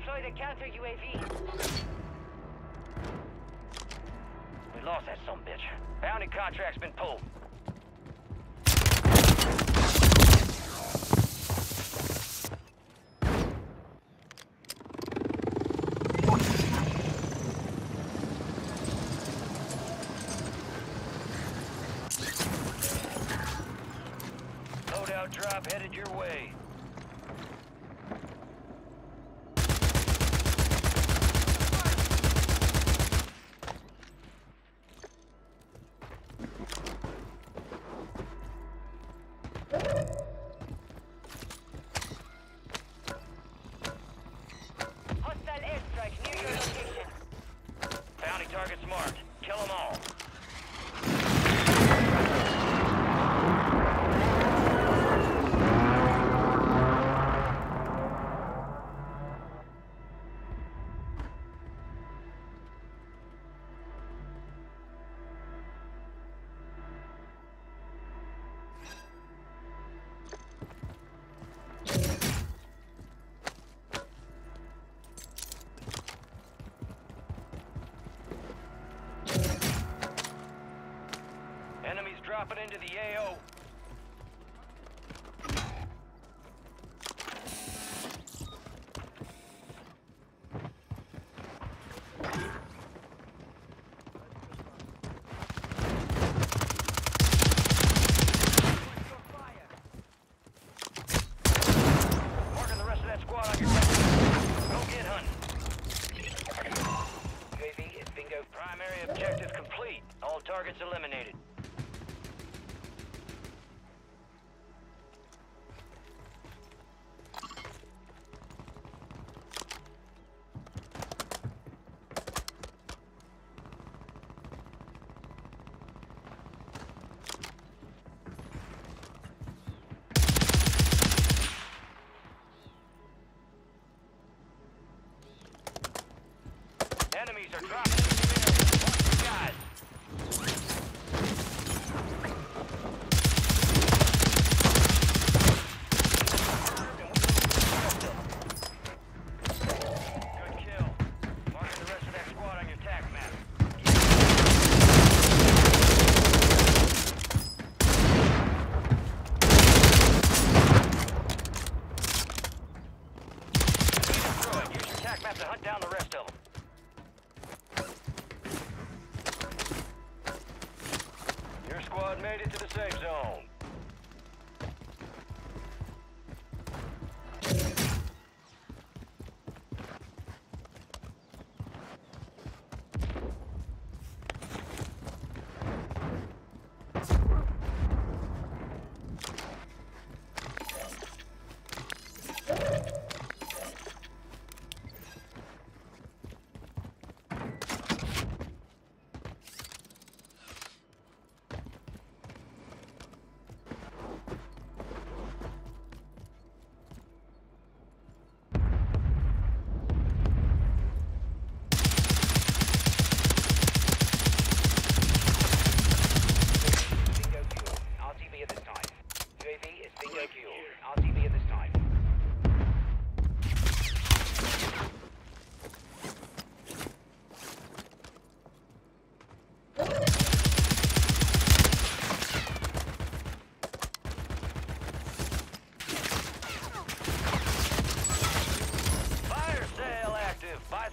Deployed a counter UAV. We lost that some bitch. Bounty contract's been pulled. Loadout drop headed your way. Hostile Primary objective complete. All targets eliminated. Made it to the safe zone.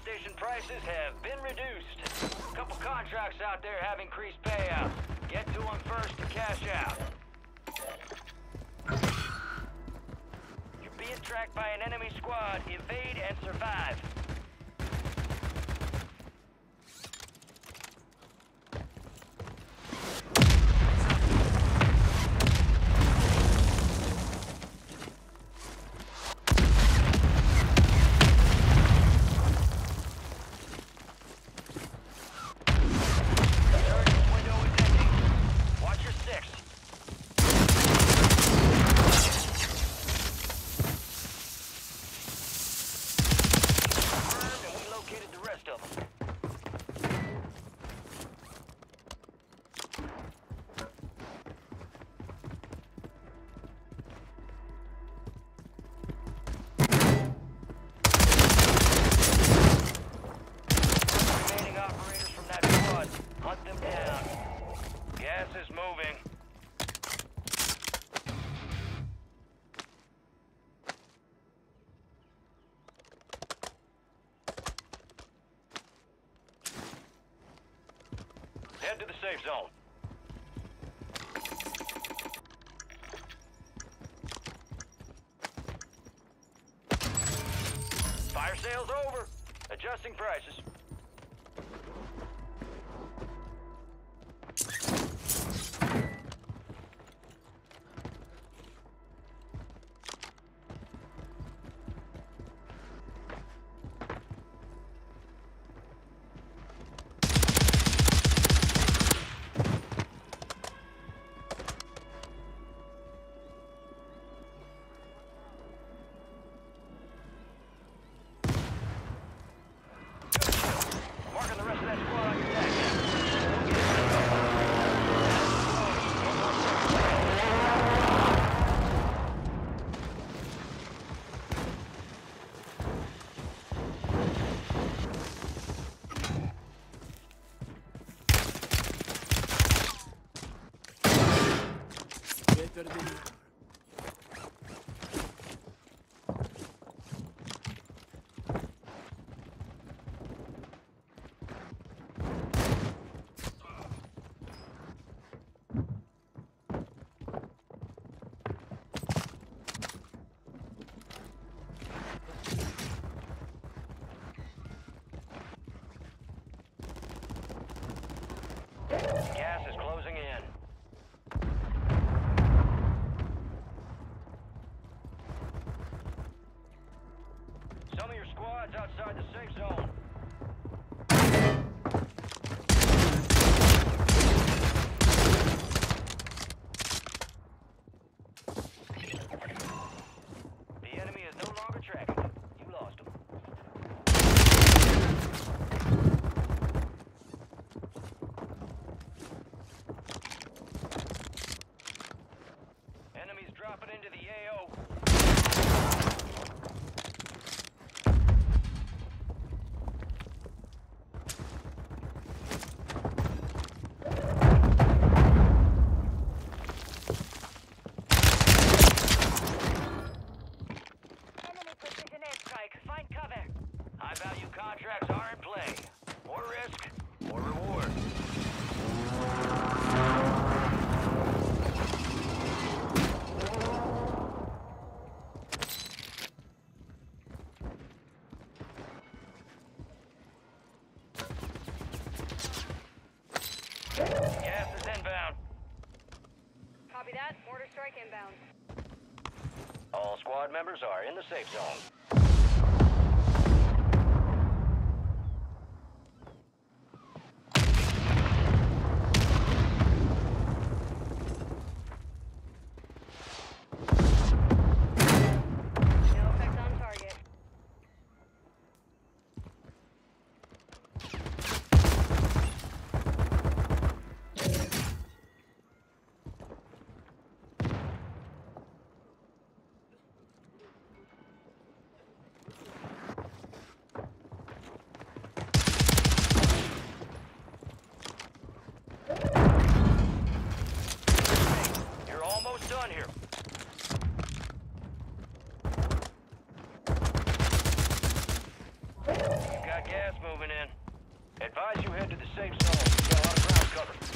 Station prices have been reduced. A couple contracts out there have increased payouts. Get to them first to cash out. You're being tracked by an enemy squad. Evade and survive. safe zone. Fire sales over. Adjusting prices. are in the safe zone. Advise you head to the safe zone. We've got a lot of ground cover.